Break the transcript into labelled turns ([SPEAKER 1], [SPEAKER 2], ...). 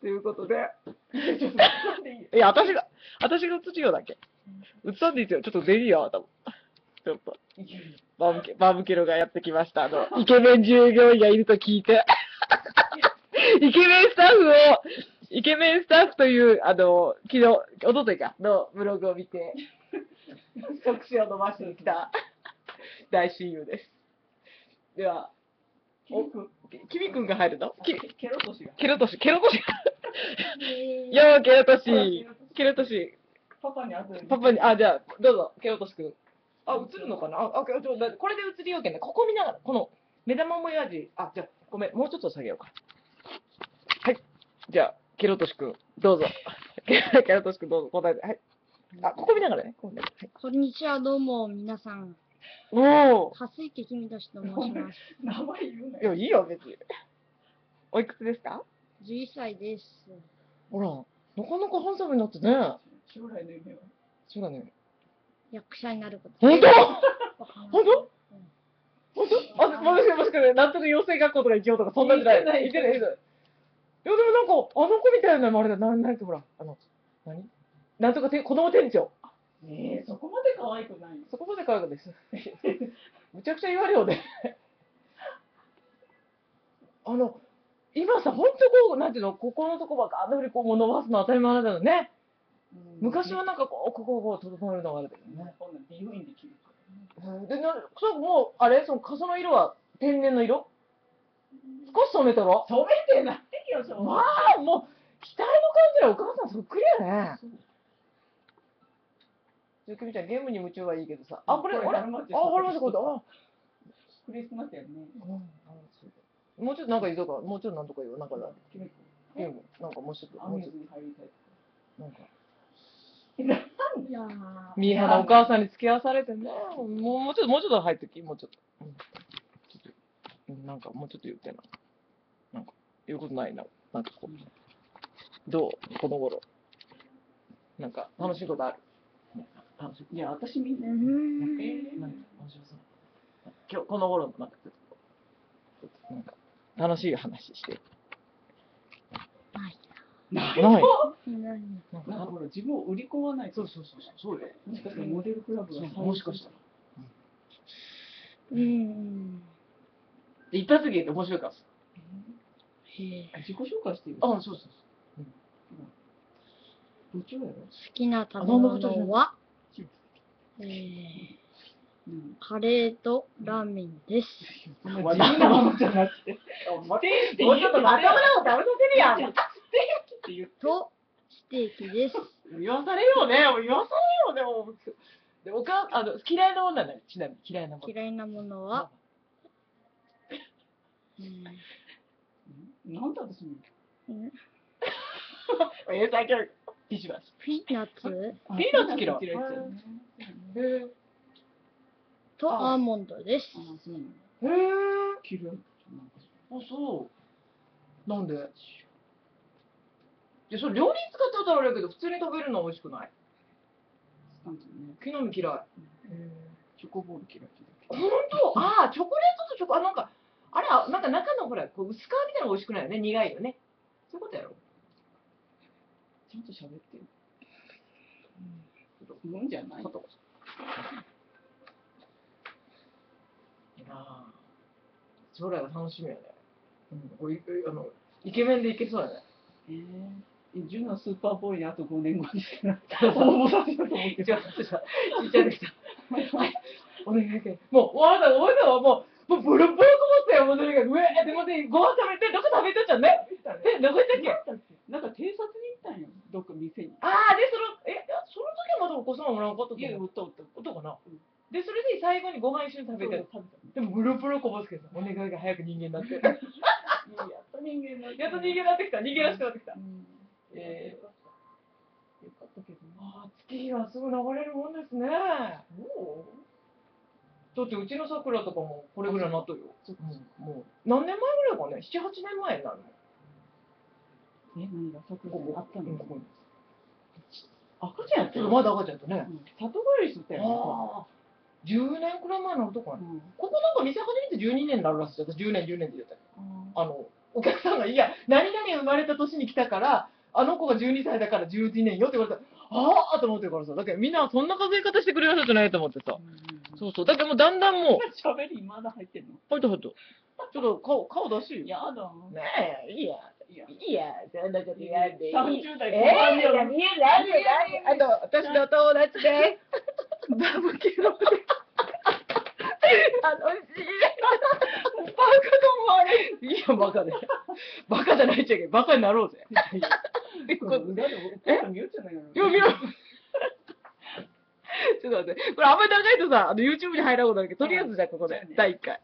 [SPEAKER 1] ということで、
[SPEAKER 2] ちょっとなんでいいよ
[SPEAKER 1] いや、私が、私が映るよだけ？映さんでいいですよ。ちょっとデリよ、多分。ちょっと。バームケバームケロがやってきました。あの、イケメン従業員がいると聞いて。イケメンスタッフを、イケメンスタッフという、あの、昨日、おとといか、のブログを見て、触手を伸ばしに来た大親友です。では、おきみくんが入るの？き
[SPEAKER 2] ケロトシが。
[SPEAKER 1] ケロトシ、ケロトシ。
[SPEAKER 3] え
[SPEAKER 1] よー、ケロトシ。ケロトシ。
[SPEAKER 2] パパに後で。
[SPEAKER 1] パパに、あ、じゃあ、どうぞ、ケロトシ君。あ、映るのかな？あ、あ、ちょ、だこれで映りようけんね。ここ見ながら、この、目玉もやじ、あ、じゃあ、ごめん、もうちょっと下げようか。はい。じゃあ、ケロトシ君、どうぞ。ケケロトシ君、どうぞ、答えて。はい。あ、ここ見ながらね。こ
[SPEAKER 3] んにちは、どうも、皆さん。
[SPEAKER 1] お
[SPEAKER 3] 蓮池君としと申します。
[SPEAKER 2] 名前言うな
[SPEAKER 1] ー。いや、いいよ、別に。おいくつですか？
[SPEAKER 3] 11歳です。
[SPEAKER 1] ほら、なかなかハンサムになってね。
[SPEAKER 2] 将来の夢は？
[SPEAKER 1] そうだね。
[SPEAKER 3] 役者になること。
[SPEAKER 1] 本当？
[SPEAKER 3] 当
[SPEAKER 1] 本当？本当？あ、もしかしてもしかして、なんとか養成学校とか行きようとか、そんなんじゃない。
[SPEAKER 2] 行ってない
[SPEAKER 1] 行ってない。いや、でもなんか、あの子みたいなのもあれだ、なん、なんてほら、あの、何？なんとかて子供店長。
[SPEAKER 2] ええ、そこまで可愛くない。
[SPEAKER 1] そこまで可愛かったです。むちゃくちゃ言われようね。あの、今さ、ほんとこう、なんていうの、ここのとこばっかあんなふうにこう伸ばすの当たり前だよね。昔はなんかこう、ここをこう整えるのがあるけどね。
[SPEAKER 2] こんなん美容院で切るからね。
[SPEAKER 1] で、なそうもう、あれその、その色は天然の色少し染めたろ
[SPEAKER 2] 染めてないよ、そ
[SPEAKER 1] まあ、もう、額の感じはお母さんそっくりやね。ゆきみちゃん、ゲームに夢中はいいけどさ。あ、これ、あれあ、
[SPEAKER 2] これ春巻き
[SPEAKER 1] これまでこれだ。あ、
[SPEAKER 2] クリスマスやね。
[SPEAKER 1] もうちょっとなんか言うとか、もうちょっとなんとか言う。なんかだ、
[SPEAKER 2] キメ
[SPEAKER 1] ゲーム、なんかもうちょっと、もうちょっと、なんか。
[SPEAKER 3] いやー
[SPEAKER 1] ミーハなお母さんに付き合わされてね。もう、もうちょっと、もうちょっと入ってき、もうちょっと。うん、ちょっとうんなんか、もうちょっと言ってな。なんか、言うことないな。なんかこう。どうこの頃。なんか、楽しいことある楽しい
[SPEAKER 2] いや、私みん
[SPEAKER 3] う
[SPEAKER 2] な。
[SPEAKER 3] ん
[SPEAKER 2] えー
[SPEAKER 1] なんか面白そう。今日、この頃の、なんか、なんか、楽しい話して。
[SPEAKER 2] ない
[SPEAKER 1] ななん
[SPEAKER 2] なんか
[SPEAKER 1] か、
[SPEAKER 2] ほら、自分を売り込まないと。
[SPEAKER 1] そうそうそう、そうよ。
[SPEAKER 2] もしかしたらモデルクラブが
[SPEAKER 1] もしかしたら。
[SPEAKER 3] うん。
[SPEAKER 1] で一発芸って面白いからさ。
[SPEAKER 3] へえ
[SPEAKER 2] あ自己紹介してる。
[SPEAKER 1] あ、そうそうそう。
[SPEAKER 2] 部長やろ
[SPEAKER 3] 好きな食べ物は、えー、
[SPEAKER 2] うん。
[SPEAKER 3] カレーとラーメンです。
[SPEAKER 2] そんな地味なものじゃなくて。
[SPEAKER 1] もうちょっとまともなの食べさせるやん。
[SPEAKER 2] って言って。
[SPEAKER 3] と、ステーキです。
[SPEAKER 1] 言わされよね。もう言わされよね。もう。で、おか、あの、嫌いなものなんだよ。ちなみに嫌いなもの。
[SPEAKER 3] 嫌いなものは、うん
[SPEAKER 2] なんだ私も。
[SPEAKER 3] うん
[SPEAKER 1] 英才教。
[SPEAKER 3] ピーナッツ？
[SPEAKER 1] ピーナッツ嫌い
[SPEAKER 2] 嫌いっちゃうね。
[SPEAKER 1] へ
[SPEAKER 3] とアーモンドです。
[SPEAKER 2] あ、そうなの。
[SPEAKER 1] え。へえ。
[SPEAKER 2] 嫌い。なんか
[SPEAKER 1] あ、そう。なんで？いや、それ料理に使ってたらあれやけど、普通に食べるのは美味しくない？
[SPEAKER 2] スタンプね。
[SPEAKER 1] 木の実嫌い。
[SPEAKER 2] チョコボール嫌い
[SPEAKER 1] 本当？ああ、チョコレートとチョコ、あ、なんか、あれ、あなんか中のほら、こう薄皮みたいなの美味しくないよね？苦いよね？そういうことやろ？
[SPEAKER 2] ちゃんと喋ってる。うんじゃない？
[SPEAKER 1] こといやー将来が楽しみやね。うん、あのイケメンでいけそうやね。
[SPEAKER 2] えー、ジュノスーパーボーイであと5年後にしかな応募させようと思って
[SPEAKER 1] ちっちゃいできた。はい、お願い。もう、わざわざわもう、もうブルブルこぼったよ、もうとにかく。うえ、でもね、ご飯食べて、どこ食べてたんね。え、どこ行ったっけ？
[SPEAKER 2] なんか偵察に行ったんよ、どっか店に。
[SPEAKER 1] ああ、で、その、え、その時はまだお子様もらうこと
[SPEAKER 2] いや、
[SPEAKER 1] と
[SPEAKER 2] おったおった。
[SPEAKER 1] 音かな。で、それで最後にご飯一緒に食べてる。
[SPEAKER 2] 食
[SPEAKER 1] でも、ブルブルこぼすけど、お願いが早く人間になって。
[SPEAKER 2] やっと人間だ
[SPEAKER 1] やっと人間になってきた。人間らしくなってきた。
[SPEAKER 2] うん。
[SPEAKER 1] えー
[SPEAKER 2] よかった。けどね。
[SPEAKER 1] ああ、月日はすぐ流れるもんですね。だってうちの桜とかもこれぐらいになっとるよ。もう何年前ぐらいかね ?7、8年前になるの？
[SPEAKER 2] え、何が桜にあったの
[SPEAKER 1] ここに
[SPEAKER 2] 赤ちゃんやったよ。
[SPEAKER 1] ちょっとまだ赤ちゃんとね。
[SPEAKER 2] うん里帰りしてたよ。
[SPEAKER 1] 10年くらい前のことかな。
[SPEAKER 2] うん
[SPEAKER 1] ここなんか店始めて12年になるらしいよ。私10年、10年って言ったよ。
[SPEAKER 2] あ
[SPEAKER 1] あの、お客さんが、いや、何々生まれた年に来たから、あの子が12歳だから12年よって言われたら、ああと思ってるからさ、だけどみんなそんな数え方してくれる人じゃないと思ってさ。そうそう。だけどもうだんだんもう、
[SPEAKER 2] 喋りまだ入ってんの？
[SPEAKER 1] ほいとほいと。ちょっと顔、顔出しよ。
[SPEAKER 2] やだ。
[SPEAKER 1] ねえ、いいや。
[SPEAKER 2] いや、
[SPEAKER 1] いいや、そんなこと言わんでいい。
[SPEAKER 2] 30代
[SPEAKER 1] え
[SPEAKER 2] 後半で
[SPEAKER 1] ー、いや、見えないよ、あと、私の友達です。バブキューの。楽しい。バカと思われる。いや、バカで。バカじゃないっちゃけど、バカになろうぜ。
[SPEAKER 2] えこれ裏でえ見よっちゃないかな。
[SPEAKER 1] よ、見ろ。ちょっと待って。これあんまり長いとさ、あの YouTube に入らんことあるけど、とりあえずじゃあここで、第1回。